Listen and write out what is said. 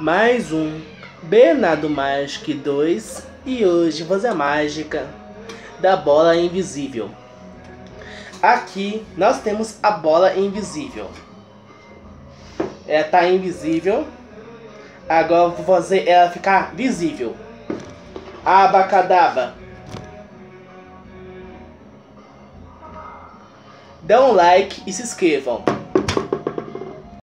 mais um Bernardo Magic 2 e hoje vou fazer é a mágica da bola invisível. Aqui nós temos a bola invisível. Ela tá invisível. Agora vou fazer ela ficar visível. Abacadaba. Dê um like e se inscrevam.